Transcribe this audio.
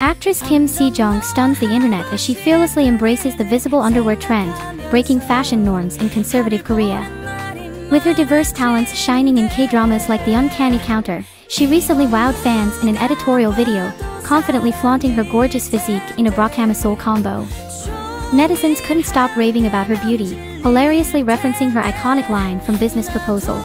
Actress Kim Sejeong stuns the internet as she fearlessly embraces the visible underwear trend, breaking fashion norms in conservative Korea. With her diverse talents shining in K-dramas like The Uncanny Counter, she recently wowed fans in an editorial video, confidently flaunting her gorgeous physique in a bra camisole combo. Netizens couldn't stop raving about her beauty, hilariously referencing her iconic line from Business Proposal.